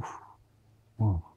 Uf. Wow.